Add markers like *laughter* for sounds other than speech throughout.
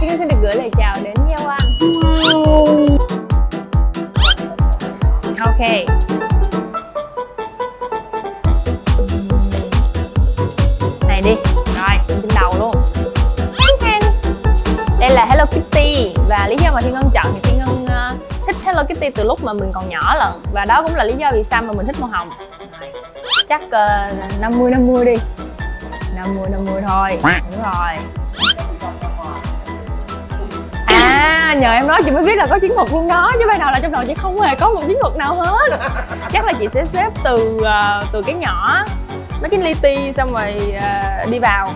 Thiên Ngân xin được gửi lời chào đến Giao Anh Ok. Này đi, rồi, trên đầu luôn. Đây là Hello Kitty Và lý do mà Thiên Ngân chọn thì Thiên Ngân ờ, thích Hello Kitty từ lúc mà mình còn nhỏ lận. Và đó cũng là lý do vì sao mà mình thích màu hồng. Chắc ờ, uh, 50-50 đi. 50-50 thôi. Đúng rồi. À, nhờ em nói chị mới biết là có chiến thuật luôn đó Chứ ban đầu là trong đầu chị không hề có một chiến thuật nào hết. Chắc là chị sẽ xếp từ ờ, từ cái nhỏ Mấy cái li ti xong rồi ờ, đi vào.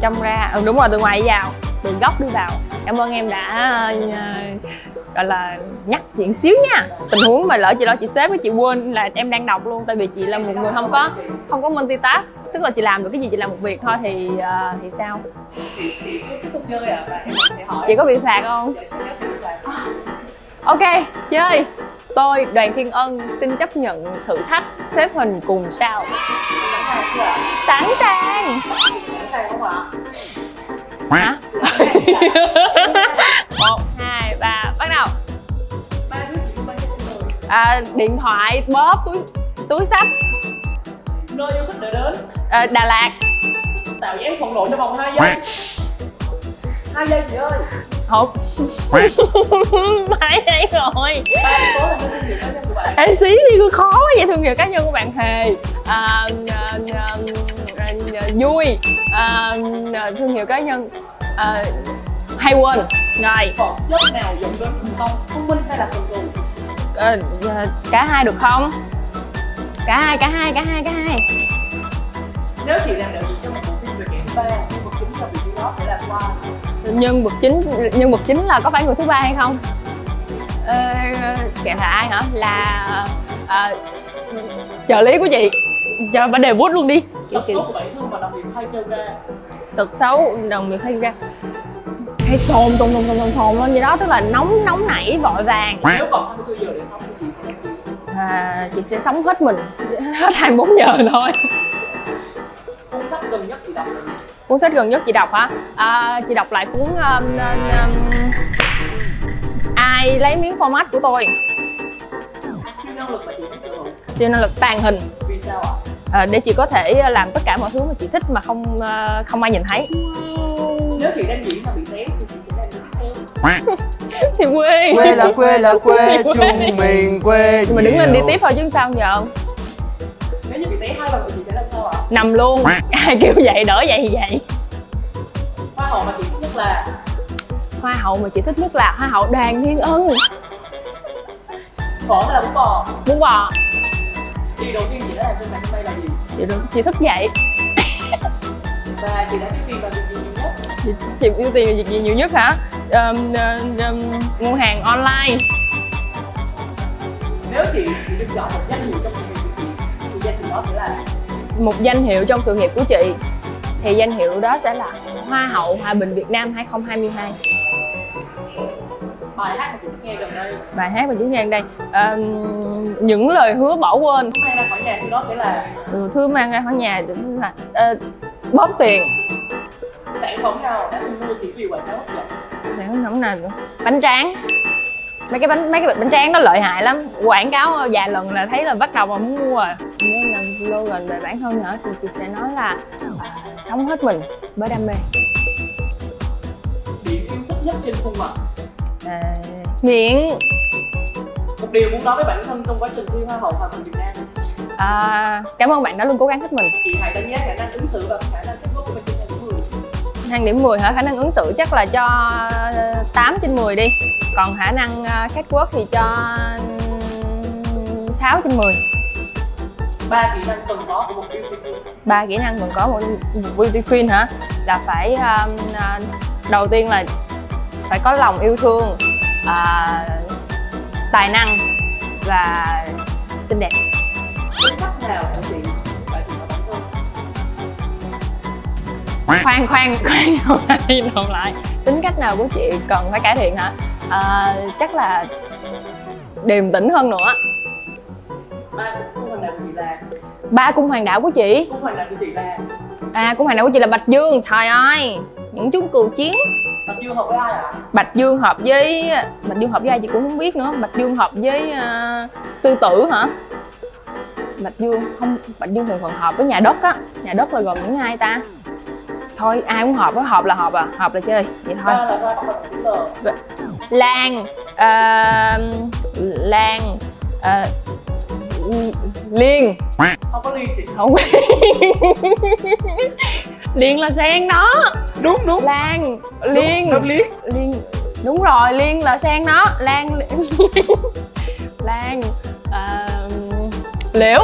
Trong ra, ừ đúng rồi, từ ngoài vào Từ góc đi vào. Cảm ơn em đã ờ, gọi là nhắc chuyện xíu nha. Tình huống mà lỡ chị lo chị xếp cái chị quên là em đang đọc luôn tại vì chị là một người không có không có multitask. Tức là chị làm được cái gì chị làm một việc thôi thì ờ, thì sao? Thì chị cứ tiếp tục chơi à và em sẽ hỏi chị có bị phạt không? Ok chơi. Tôi đoàn thiên ân xin chấp nhận thử thách xếp hình cùng sao sẵn sàng. Sẵn sàng không ạ? Hả *laughs* *laughs* à, điện thoại bóp túi túi sách nơi yêu thích để đến. À, đà lạt. Tạo dáng phòng độ trong vòng 2 giây. Hai giây chị ơi. Hột mãi đây rồi. Ê xí đi cứ khó vậy thương hiệu cá nhân của bạn hề. À, à, à, à, vui. À, à, thương hiệu cá nhân. À, hay quên. Rồi. Vật chất nào dẫn đến thành công thông minh hay là cần cù à, à, cả hai được không? Cả hai cả hai cả hai cả hai. Nếu chị làm đạo diễn trong một bộ phim về kẻ thứ ba nhân vật chính trong vị đó sẽ là qua. Nhân vật chính nhân vật chính là có phải người thứ ba hay không? Ờ, kẻ là ai hả? Là à, trợ lý của chị. Cho bà đều bút luôn đi. Tật xấu của bản thân mà đồng nghiệp hay kêu ca tật xấu đồng nghiệp hay ra hay xồn tồn tồn tồn tồn tồn lên gì đó. Tức là nóng nóng nảy vội vàng. Nếu còn 24 giờ để sống thì chị sẽ làm gì? À, chị sẽ sống hết mình. *laughs* Hết 24 giờ thôi. Cuốn sách gần nhất chị đọc là gì? Cuốn sách gần nhất chị đọc hả? À, chị đọc lại cuốn um, um, ai lấy miếng format của tôi. Siêu năng lực mà chị biết sở hữu siêu năng lực tàng hình. Vì sao ạ? À, để chị có thể làm tất cả mọi thứ mà chị thích mà không ờ, không ai nhìn thấy nếu chị đang diễn mà bị té thì chị sẽ làm tiếp theo *laughs* thì quê. Quê là quê là quê chung mình quê nhưng mà đứng lên đi tiếp thôi chứ sao giờ? Nếu như bị té hai lần thì chị sẽ làm sao ạ? Nằm luôn. *laughs* Ai kêu vậy đỡ vậy thì vậy. Hoa hậu mà chị thích nhất là? Hoa hậu mà chị thích nhất là hoa hậu đoàn thiên ân. Phở là bún bò. Bún bò. Điều đầu tiên chị đã làm trên mạng hôm nay là gì? Chị, chị thức dậy và chị đã biết tiền và việc gì nhiều nhất? Chị, chị ưu tiên việc gì nhiều nhất hả? Um, um, mua hàng online. Nếu chị được chọn một danh hiệu trong sự nghiệp của chị thì danh hiệu đó sẽ là một danh hiệu trong sự nghiệp của chị thì danh hiệu đó sẽ là Hoa hậu Hòa bình Việt Nam 2022 bài hát mà chị thích nghe gần đây. Bài hát mà chúng nghe đây. Ờm, những lời hứa bỏ quên. Mang ra khỏi nhà thì đó sẽ là ừ, thứ mang ra khỏi nhà là ờ, bóp tiền. Sản phẩm nào đã từng mua chỉ vì quảng cáo hấp dẫn? Sản phẩm nào nữa bánh tráng. Mấy cái bánh mấy cái bánh tráng đó lợi hại lắm. Quảng cáo vài lần là thấy là bắt đầu mà muốn mua rồi. Nếu làm slogan về bản thân nữa thì chị sẽ nói là à, sống hết mình với đam mê. Điểm yêu thích nhất trên khuôn mặt. À, nghiện một điều muốn nói với bản thân trong quá trình thi hoa hậu hòa bình Việt Nam. À, cảm ơn bạn đã luôn cố gắng hết mình. Chị hãy đánh giá khả năng ứng xử và khả năng kết thúc của mình thang điểm 10 thang điểm 10 hả? Khả năng ứng xử chắc là cho 8 trên 10 đi. Còn khả năng uh, catwalk thì cho 6 trên 10 ba kỹ năng cần có của một beauty queen ba kỹ năng cần có một một beauty queen hả? Là phải um, đầu tiên là phải có lòng yêu thương. À, tài năng và xinh đẹp. Khoan khoan khoan đồn lại đồn lại. Tính cách nào của chị cần phải cải thiện hả? À, chắc là điềm tĩnh hơn nữa. Ba khuôn hình nào của chị là ba cung hoàng đạo của chị. Cung hoàng đạo của chị là? À cung hoàng đạo của chị là bạch dương trời ơi. Những chú cừu chiến Bạch Dương hợp với ai ạ? bạch dương hợp với bạch dương hợp với ai chị cũng không biết nữa. Bạch dương hợp với ờ, sư tử hả? Bạch dương không bạch dương thường thường hợp với nhà đất á. Nhà đất là gồm những ai ta? Thôi ai cũng hợp với hợp là hợp à? Hợp là chơi. Vậy thôi. Là lan ờ, lan ờ, liên. Không có liên chị. Không liên là sen đó. Đúng đúng. Lan liên Hợp lý. Liên đúng rồi liên là sen đó. Lan *laughs* lan ờ, liễu.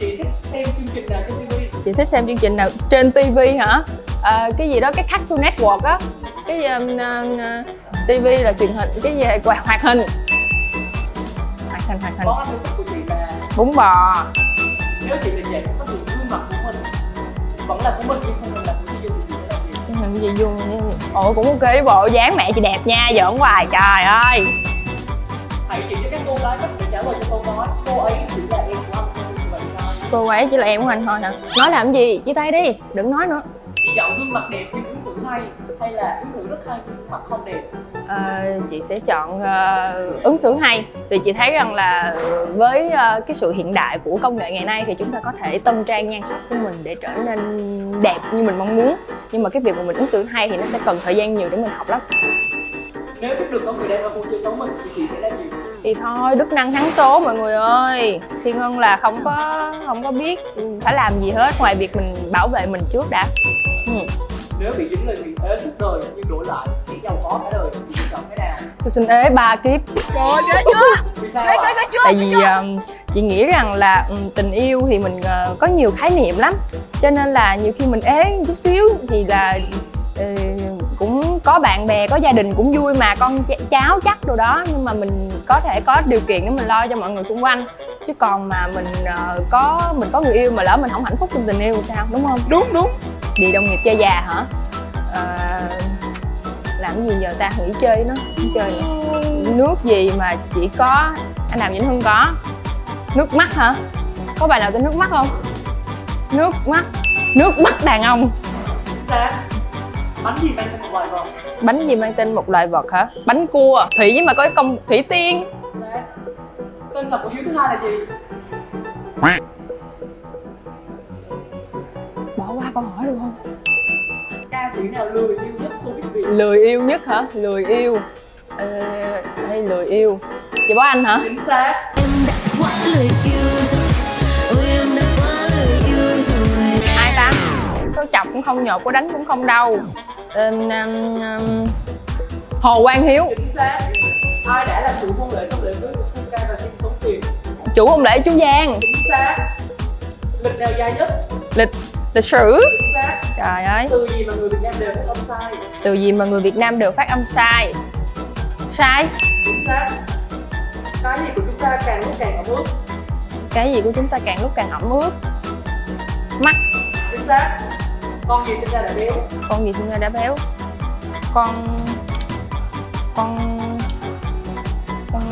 Chị thích xem chương trình nào trên TV? chị thích xem chương trình nào trên tivi hả? Ờ, cái gì đó cái Cartoon Network á. Cái um, uh, TV là truyền hình cái gì? Hoạt hoạt hình. Hoạt hình hoạt hình. Bún bò. Nếu chị định dạng có được gương mặt của mình Vẫn là của mình nhưng chị sẽ làm gì? Như ồ cũng ok bộ dáng mẹ chị đẹp nha giỡn hoài trời ơi. Hãy chỉ cho các cô gái cách để trả lời cho câu nói Cô ấy chỉ là em của anh cô ấy chỉ là em của anh thôi hả nói làm gì? Chia tay đi đừng nói nữa Chị chọn gương mặt đẹp nhưng ứng xử hay Hay là ứng xử rất hay nhưng gương mặt không đẹp? Ờ, chị sẽ chọn ờ, ứng xử hay. Vì chị thấy rằng là với ờ, cái sự hiện đại của công nghệ ngày nay thì chúng ta có thể tân trang nhan sắc của mình để trở nên đẹp như mình mong muốn. Nhưng mà cái việc mà mình ứng xử hay thì nó sẽ cần thời gian nhiều để mình học lắm. Nếu biết được có người đang ở khu chơi sống mình thì chị sẽ làm gì? Thì thôi đức năng thắng số mọi người ơi. Thiên ân là không có không có biết phải làm gì hết ngoài việc mình bảo vệ mình trước đã. Ừ. Nếu bị dính lời thì ế suốt đời nhưng đổi lại sẽ giàu có cả đời. Thì chọn cái nào? tôi xin ế ba kiếp. *laughs* Vì sao ạ? tại vì um, chị nghĩ rằng là um, tình yêu thì mình uh, có nhiều khái niệm lắm. Cho nên là nhiều khi mình ế chút xíu thì là cũng có bạn bè có gia đình cũng vui mà con ch- cháu chắc đồ đó nhưng mà mình có thể có điều kiện để mình lo cho mọi người xung quanh. Chứ còn mà mình ờ, có mình có người yêu mà lỡ mình không hạnh phúc trong tình yêu thì sao đúng không? Đúng đúng. Bị đồng nghiệp chơi già hả? Ờ, làm cái gì giờ ta? Nghỉ chơi nó không chơi nữa. Nước gì mà chỉ có anh đàm vĩnh hưng có? Nước mắt hả? Có bài nào tên nước mắt không? Nước mắt nước mắt đàn ông. Xác Bánh gì mang loài vật? bánh gì mang tên một loài vật hả? Bánh cua. Thủy nhưng mà có cái công thủy tiên. Tên thật của Hiếu thứ hai là gì? bỏ qua câu hỏi được không? Ca sĩ nào lười yêu nhất showbiz Việt? lười yêu nhất hả? Lười yêu. Ờ, hay lười yêu. Chị bảo anh hả? Chính xác. Em đã quá lời yêu rồi. Ôi em đã quá lời yêu rồi. Ai ta? Có chọc cũng không nhột có đánh cũng không đau Ừm, ừm, ừm, hồ quang hiếu. Chính xác. Ai đã làm chủ hôn lễ trong lễ cưới của Phương Ca và Kim Tống Tiền? chủ hôn lễ chú giang. Chính xác. Lịch nào dài nhất? lịch lịch sử. Chính xác. Trời ơi. Từ gì mà người Việt Nam đều phát âm sai? từ gì mà người việt nam đều phát âm sai? Sai. Chính xác. Cái gì của chúng ta càng lúc càng ẩm ướt? cái gì của chúng ta càng lúc càng ẩm ướt? Mắt. Chính xác Con gì sinh ra đã béo? con gì sinh ra đã béo? Con con con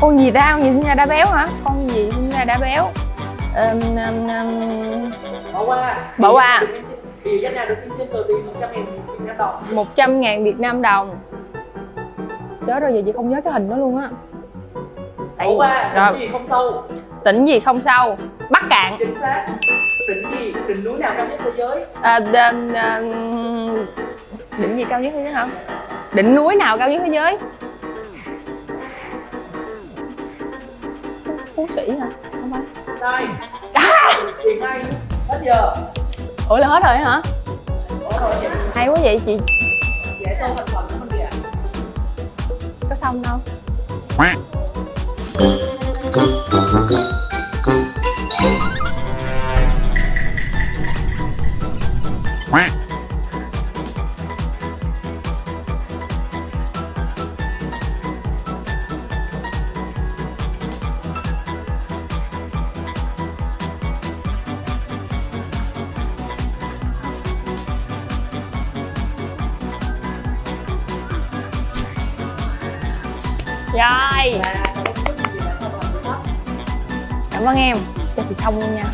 con gì ra con gì sinh ra đã béo hả? Con gì sinh ra đã béo? Ừm, ừm, ừm, Bỏ qua. Bỏ qua. Điều danh nào được in trên tờ tiền 100 ngàn Việt Nam đồng? 100 ngàn Việt Nam đồng. Chết rồi giờ chị không nhớ cái hình đó luôn á. Tại Bỏ qua rồi. gì không sâu? Tỉnh gì không sâu Bắc Cạn. Chính xác. Đỉnh gì? Đỉnh núi nào cao nhất thế giới? à, đ- à, Đỉnh gì cao nhất thế giới hả? Đỉnh núi nào cao nhất thế giới? Phú, Sĩ hả? Không phải. Sai. Tiền hay Hết giờ. Ủa là hết rồi hả? Rồi chị. Hay quá vậy chị. Vẽ sâu thành phần của mình ạ có xong đâu rồi cảm ơn em. Cho chị xong luôn nha.